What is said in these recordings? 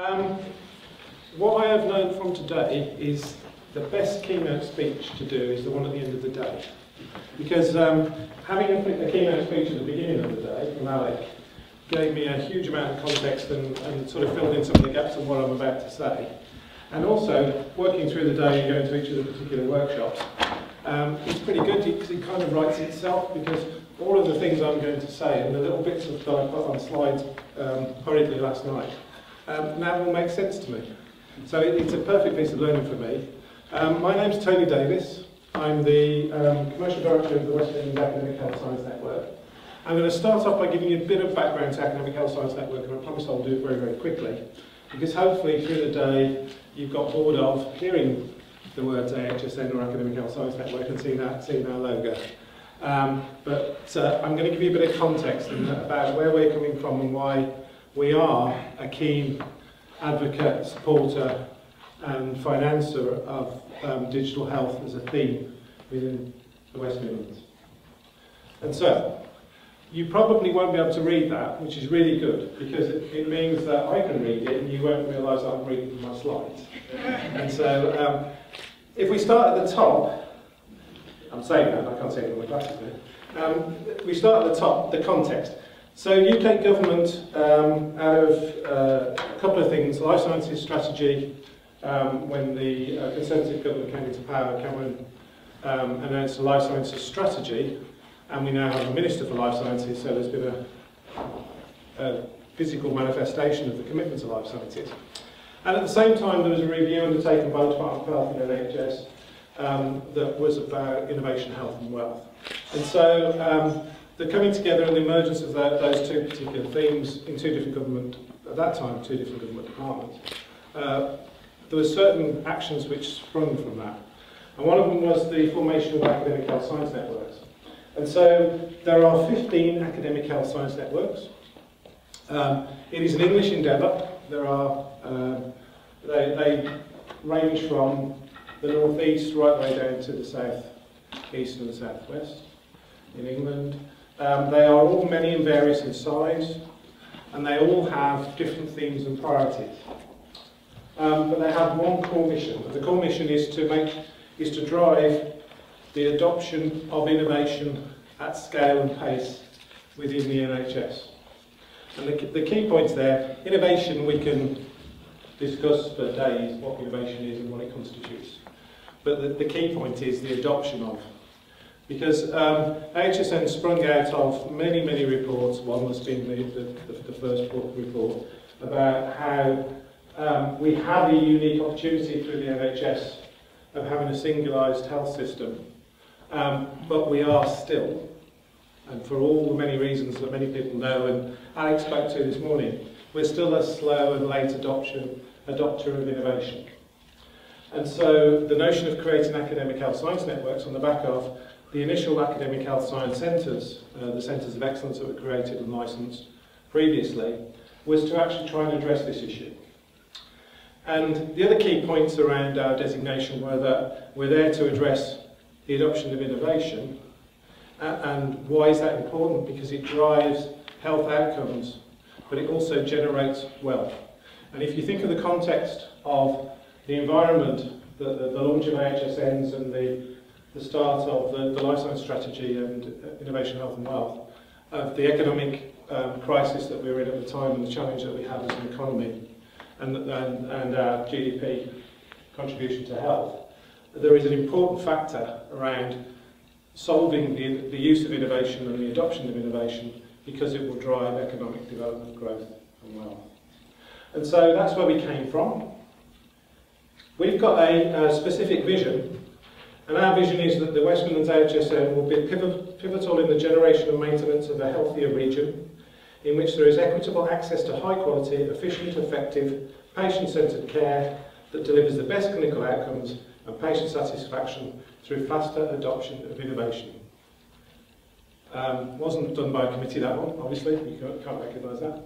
Um, what I have learned from today is the best keynote speech to do is the one at the end of the day. Because um, having a, a keynote speech at the beginning of the day from Alec gave me a huge amount of context and, and sort of filled in some of the gaps of what I'm about to say. And also, working through the day and going to each of the particular workshops, um, it's pretty good because it kind of writes itself because all of the things I'm going to say and the little bits of that I put on slides um, hurriedly last night um, now will make sense to me. So it, it's a perfect piece of learning for me. Um, my name's Tony Davis. I'm the um, Commercial Director of the West Midlands Academic Health Science Network. I'm going to start off by giving you a bit of background to Academic Health Science Network, and I promise I'll do it very, very quickly, because hopefully through the day you've got bored of hearing the words AHSN or Academic Health Science Network and seeing, that, seeing our logo. Um, but uh, I'm going to give you a bit of context about where we're coming from and why we are a keen advocate, supporter and financer of um, digital health as a theme within the West Midlands. And so, you probably won't be able to read that, which is really good, because it, it means that I can read it and you won't realise I'm reading my slides. and so, um, if we start at the top, I'm saying that, I can't see it with my glasses now. Um, we start at the top, the context. So UK government, um, out of uh, a couple of things, life sciences strategy, um, when the uh, Conservative government came into power, Cameron um, announced a life sciences strategy, and we now have a Minister for Life Sciences, so there's been a, a physical manifestation of the commitment to life sciences. And at the same time, there was a review undertaken by the Department of Health and NHS um, that was about innovation, health and wealth. And so um, the coming together and the emergence of that, those two particular themes in two different government, at that time, two different government departments, uh, there were certain actions which sprung from that. And one of them was the formation of academic health science networks. And so there are 15 academic health science networks. Um, it is an English endeavour. There are, um, they, they range from the northeast right the way down to the south east and the southwest in England. Um, they are all many and various in size, and they all have different themes and priorities. Um, but they have one core mission. The core mission is to make, is to drive the adoption of innovation at scale and pace within the NHS. And the, the key points there, innovation we can discuss for days what innovation is and what it constitutes. But the, the key point is the adoption of. Because um, sprung out of many, many reports, one was being the, the, the first report, about how um, we have a unique opportunity through the NHS of having a singularised health system, um, but we are still, and for all the many reasons that many people know, and Alex spoke to this morning, we're still a slow and late adoption, adopter of innovation. And so the notion of creating academic health science networks on the back of the initial academic health science centres, uh, the centres of excellence that were created and licensed previously, was to actually try and address this issue. And the other key points around our designation were that we're there to address the adoption of innovation. And why is that important? Because it drives health outcomes, but it also generates wealth. And if you think of the context of the environment, the, the, the launch of AHSNs and the, the start of the, the life science strategy and innovation, health and wealth, of the economic um, crisis that we were in at the time and the challenge that we had as an economy and, and, and our GDP contribution to health, there is an important factor around solving the, the use of innovation and the adoption of innovation because it will drive economic development, growth and wealth. And so that's where we came from. We've got a, a specific vision, and our vision is that the West Midlands AHSN will be pivotal in the generation and maintenance of a healthier region, in which there is equitable access to high quality, efficient, effective, patient-centred care that delivers the best clinical outcomes and patient satisfaction through faster adoption of innovation. Um, wasn't done by a committee that one, obviously, you can't, can't recognise that.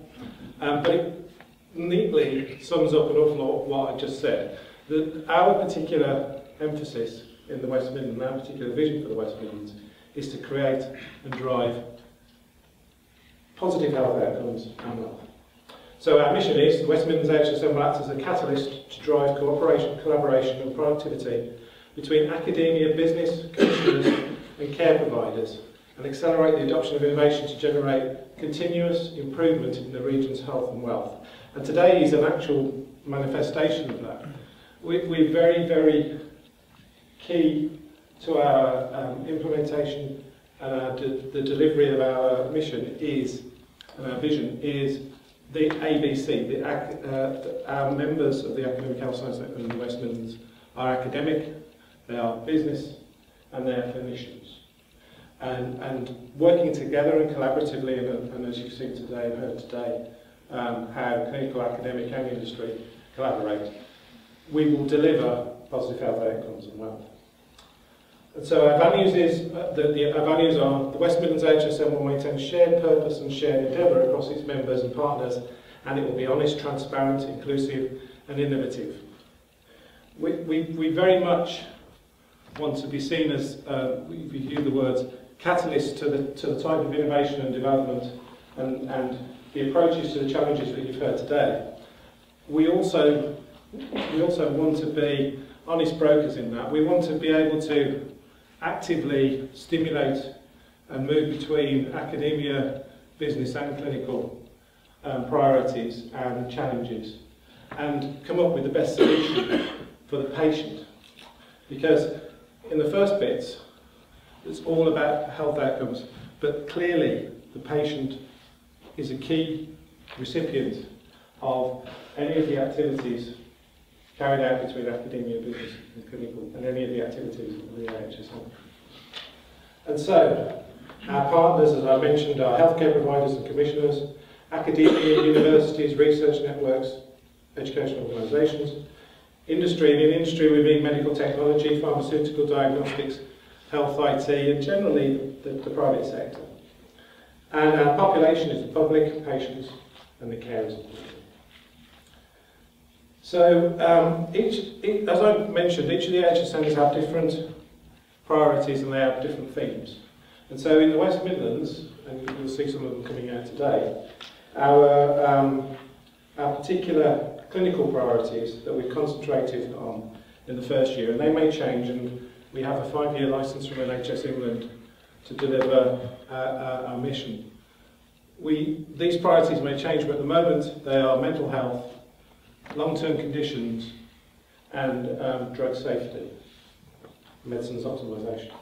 Um, but it neatly sums up an awful lot what I just said. The, our particular emphasis in the West Midlands, and our particular vision for the West Midlands, is to create and drive positive health outcomes and wealth. So our mission is the West Midlands AHSN will act as a catalyst to drive cooperation, collaboration and productivity between academia, business, commissioners and care providers and accelerate the adoption of innovation to generate continuous improvement in the region's health and wealth. And today is an actual manifestation of that. We, we're very, very key to our um, implementation and our de the delivery of our mission is, and our vision is the ABC, the, uh, our members of the Academic Health Science Network in the West Midlands are academic, they are business, and they are clinicians. And, and working together and collaboratively, and, and as you've seen today and heard today, um, how clinical, academic and industry collaborate, we will deliver positive health outcomes and wealth. And so our values is uh, the, the, our values are the West Midlands AHSN will maintain shared purpose and shared endeavour across its members and partners, and it will be honest, transparent, inclusive, and innovative. We, we, we very much want to be seen as, uh, we, use the words, catalyst to the, to the type of innovation and development and, and the approaches to the challenges that you've heard today. We also, we also want to be honest brokers in that. We want to be able to actively stimulate and move between academia, business and clinical um, priorities and challenges and come up with the best solution for the patient. Because in the first bits, it's all about health outcomes, but clearly the patient is a key recipient of any of the activities carried out between academia, business and clinical, and any of the activities of the AHSN. And so, our partners, as I mentioned, are healthcare providers and commissioners, academia, universities, research networks, educational organisations, industry, and in industry we mean medical technology, pharmaceutical diagnostics, health IT, and generally the, the private sector. And our population is the public, patients, and the carers. So, um, each, each, as I mentioned, each of the NHS centres have different priorities and they have different themes. And so in the West Midlands, and you'll see some of them coming out today, our, um, our particular clinical priorities that we've concentrated on in the first year, and they may change, and we have a five-year licence from NHS England to deliver uh, uh, our mission. We, these priorities may change, but at the moment they are mental health, long-term conditions, and um, drug safety, medicines optimization.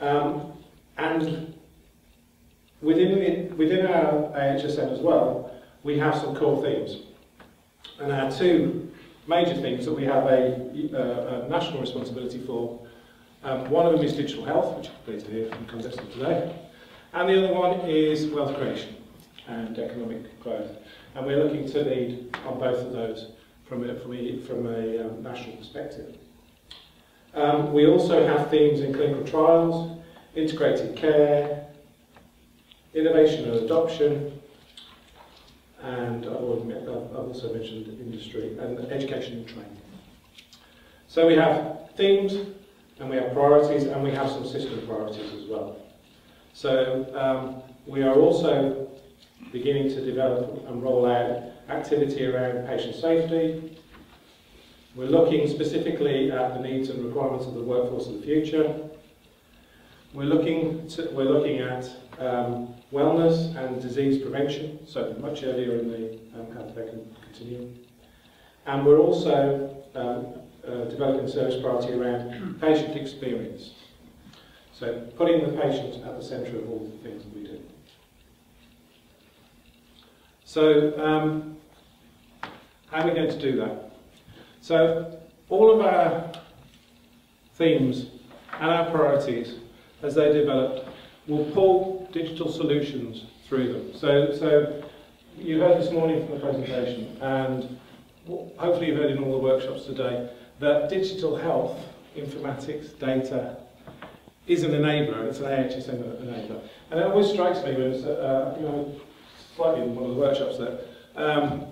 Um, and within, the, within our AHSN as well, we have some core themes. And our two major themes that we have a, uh, a national responsibility for, um, one of them is digital health, which I'm pleased to hear from Contessa today, and the other one is wealth creation and economic growth. And we're looking to lead on both of those from a, from a, from a um, national perspective. Um, we also have themes in clinical trials, integrated care, innovation and adoption, and I've, also mentioned industry and education and training. So we have themes, and we have priorities, and we have some system priorities as well. So um, we are also beginning to develop and roll out activity around patient safety. We're looking specifically at the needs and requirements of the workforce of the future. We're looking, to, we're looking at um, wellness and disease prevention, so much earlier in the um, health continuum. And we're also um, uh, developing service priority around patient experience. So putting the patient at the centre of all the things that we do. So um, how are we going to do that? So all of our themes and our priorities as they developed will pull digital solutions through them. So, so you heard this morning from the presentation, and hopefully you've heard in all the workshops today, that digital health, informatics, data, is an enabler, it's an AHSN enabler. And it always strikes me when, uh, you know, slightly in one of the workshops that um,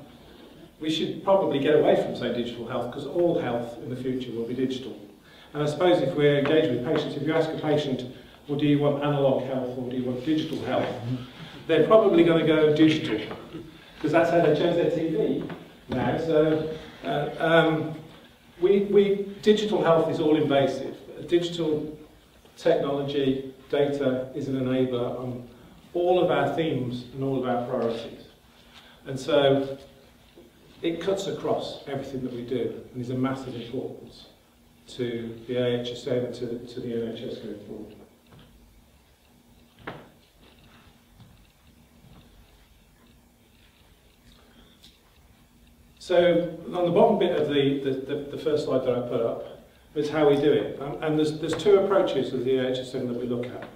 we should probably get away from, say, digital health, because all health in the future will be digital. And I suppose if we're engaged with patients, if you ask a patient, or do you want analog health or do you want digital health? They're probably going to go digital. because that's how they chose their TV now. So uh, um, we, we, digital health is all invasive. Digital technology, data is an enabler all of our themes and all of our priorities. And so it cuts across everything that we do and is a massive importance to the AHSN and to the, to the NHS going forward. So on the bottom bit of the, the, the, first slide that I put up is how we do it. Um, and there's, there's two approaches of the AHSN that we look at.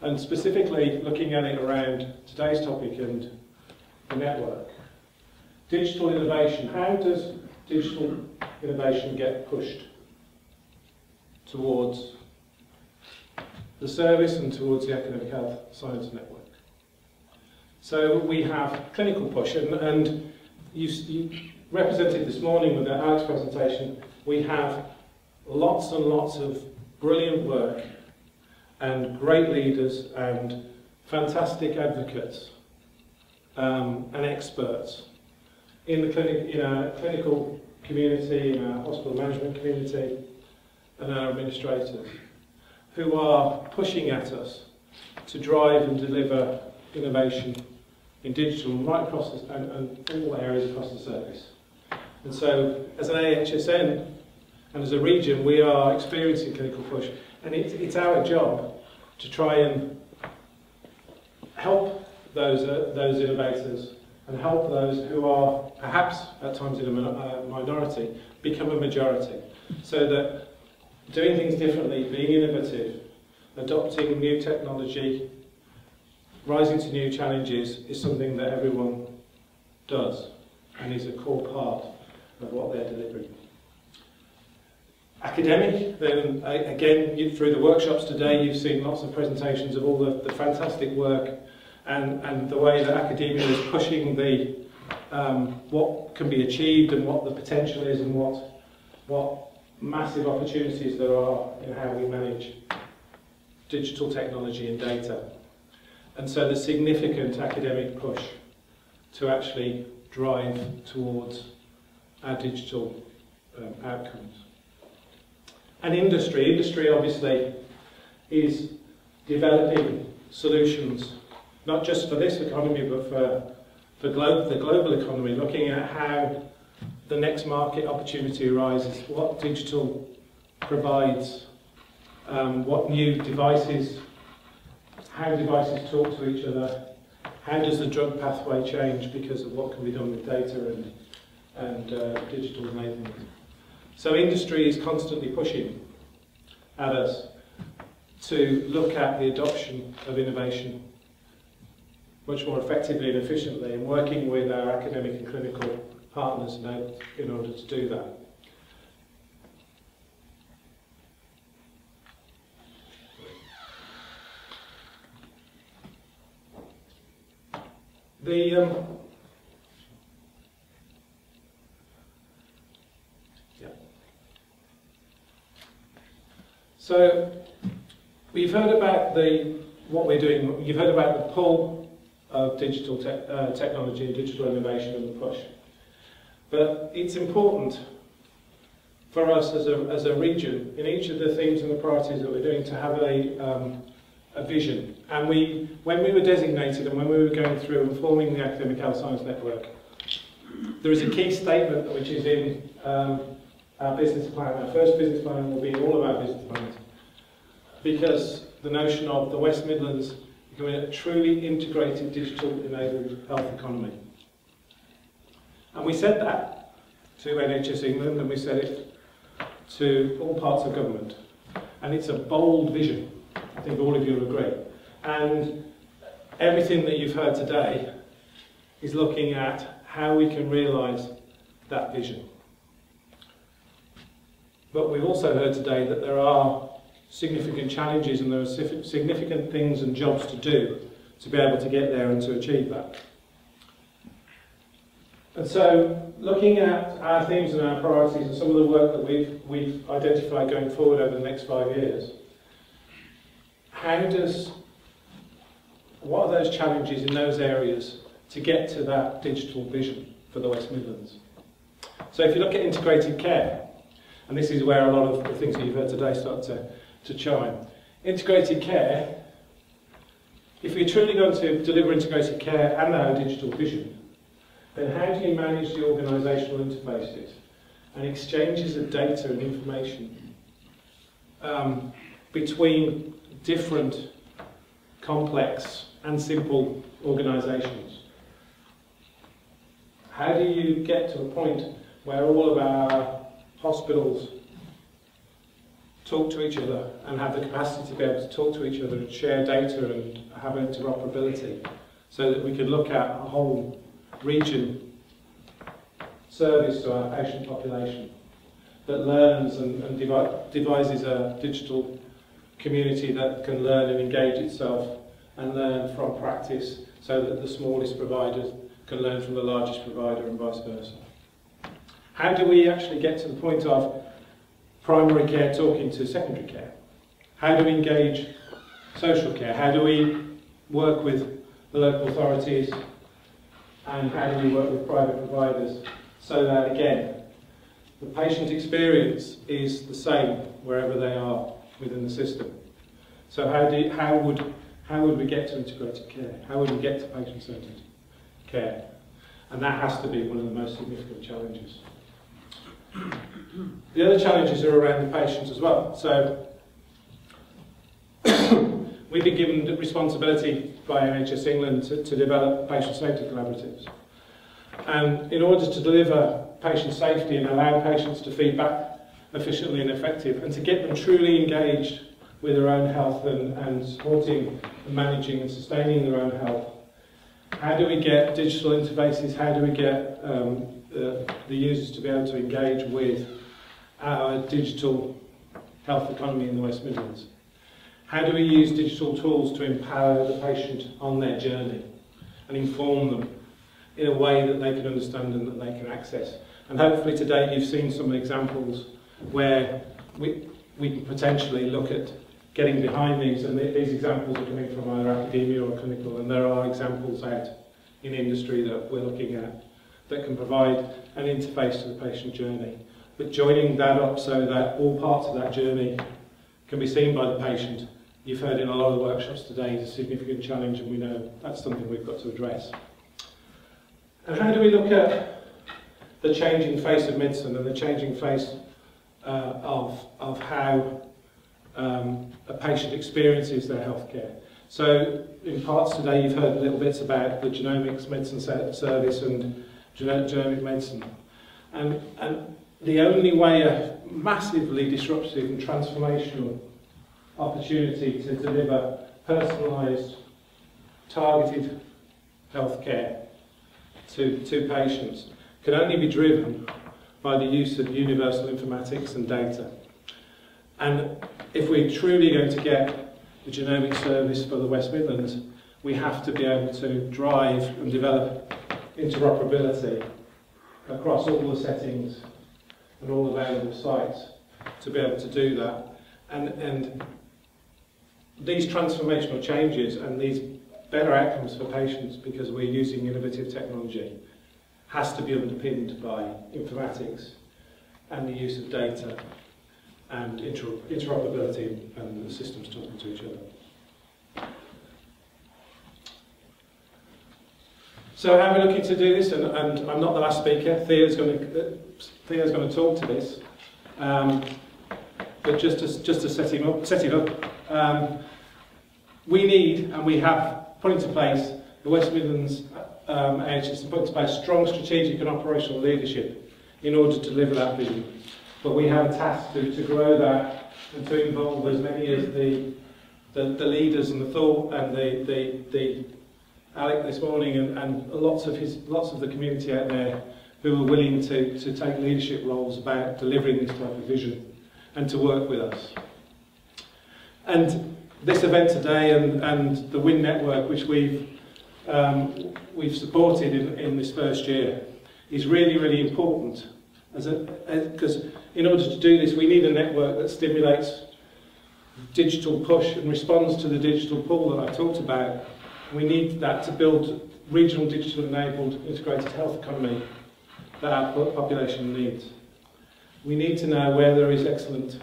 And specifically looking at it around today's topic and the network. Digital innovation. How does digital innovation get pushed towards the service and towards the academic health science network? So we have clinical push, and, and you, you represented this morning with the Alex presentation, we have lots and lots of brilliant work and great leaders and fantastic advocates um, and experts in the clinic, in our clinical community, in our hospital management community, and our administrators, who are pushing at us to drive and deliver innovation in digital right across the, and, and all areas across the service. And so, as an AHSN and as a region, we are experiencing clinical push, and it's, it's our job to try and help those, uh, those innovators and help those who are perhaps at times in a uh, minority become a majority. So that doing things differently, being innovative, adopting new technology, rising to new challenges is something that everyone does and is a core part of what they're delivering. Academic, then again, you, through the workshops today, you've seen lots of presentations of all the, the fantastic work and, and the way that academia is pushing the um, what can be achieved and what the potential is and what, what massive opportunities there are in how we manage digital technology and data. And so the significant academic push to actually drive towards our digital um, outcomes. And industry, industry obviously is developing solutions, not just for this economy, but for, for glo the global economy, looking at how the next market opportunity arises, what digital provides, um, what new devices, how devices talk to each other, how does the drug pathway change because of what can be done with data and, and uh, digital enablement. So industry is constantly pushing at us to look at the adoption of innovation much more effectively and efficiently and working with our academic and clinical partners in order to do that. The um, So we've heard about the what we're doing. You've heard about the pull of digital te uh, technology and digital innovation and the push. But it's important for us as a, as a region, in each of the themes and the priorities that we're doing, to have a, um, a vision. And we, when we were designated and when we were going through and forming the Academic Health Science Network, there is a key statement which is in um, our business plan. Our first business plan will be all of our business plans. Because the notion of the West Midlands becoming a truly integrated digital enabled health economy. And we said that to NHS England and we said it to all parts of government. And it's a bold vision. I think all of you will agree. And everything that you've heard today is looking at how we can realise that vision. But we've also heard today that there are significant challenges and there are significant things and jobs to do to be able to get there and to achieve that. And so, looking at our themes and our priorities and some of the work that we've, we've identified going forward over the next five years, how does, what are those challenges in those areas to get to that digital vision for the West Midlands. So if you look at integrated care, and this is where a lot of the things that you've heard today start to, to chime. Integrated care, if you're truly going to deliver integrated care and our digital vision, then how do you manage the organisational interfaces and exchanges of data and information um, between different complex and simple organisations? How do you get to a point where all of our hospitals talk to each other and have the capacity to be able to talk to each other and share data and have interoperability so that we can look at a whole region service to our patient population that learns and, and devi devises a digital community that can learn and engage itself and learn from practice so that the smallest providers can learn from the largest provider and vice versa. How do we actually get to the point of primary care talking to secondary care? How do we engage social care? How do we work with the local authorities and how do we work with private providers so that again the patient experience is the same wherever they are within the system. So how, do how, would, how would we get to integrated care? How would we get to patient-centred care? And that has to be one of the most significant challenges. The other challenges are around the patients as well. So we've been given the responsibility by NHS England to, to develop patient safety collaboratives. And in order to deliver patient safety and allow patients to feedback efficiently and effective and to get them truly engaged with their own health and, and supporting and managing and sustaining their own health, how do we get digital interfaces, how do we get um, the, users to be able to engage with our digital health economy in the West Midlands. How do we use digital tools to empower the patient on their journey and inform them in a way that they can understand and that they can access? And hopefully today you've seen some examples where we, we can potentially look at getting behind these, and these examples are coming from either academia or clinical, and there are examples out in industry that we're looking at that can provide an interface to the patient journey. But joining that up so that all parts of that journey can be seen by the patient, you've heard in a lot of the workshops today, is a significant challenge and we know that's something we've got to address. And how do we look at the changing face of medicine and the changing face uh, of, of how um, a patient experiences their healthcare? So in parts today you've heard little bits about the genomics medicine service and genomic medicine. And, and the only way a massively disruptive and transformational opportunity to deliver personalised, targeted healthcare to, to patients can only be driven by the use of universal informatics and data. And if we're truly going to get the genomic service for the West Midlands, we have to be able to drive and develop interoperability across all the settings and all available sites to be able to do that. And, and these transformational changes and these better outcomes for patients because we're using innovative technology has to be underpinned by informatics and the use of data and inter interoperability and the systems talking to each other. So how are we looking to do this? And, and I'm not the last speaker. Thea's going to, Thea's going to talk to this. Um, but just to, just to set, him up, set it up, um, we need and we have put into place the West Midlands um, to put into place strong strategic and operational leadership in order to deliver that vision. But we have a task to, to grow that and to involve as many as the, the, the leaders and the thought and the, the, the Alec this morning and, and lots of his lots of the community out there who are willing to, to take leadership roles about delivering this type of vision and to work with us. And this event today and, and the WIN network, which we've, um, we've supported in, in this first year, is really, really important. Because in order to do this, we need a network that stimulates digital push and responds to the digital pull that I talked about we need that to build regional digital enabled integrated health economy that our population needs. We need to know where there is excellent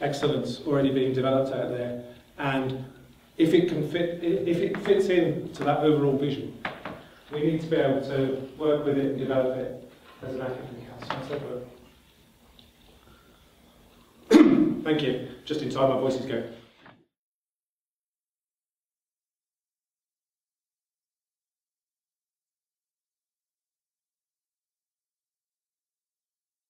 excellence already being developed out there and if it can fit if it fits in to that overall vision we need to be able to work with it and develop it as an. So, uh, Thank you. Just in time, my voice is going.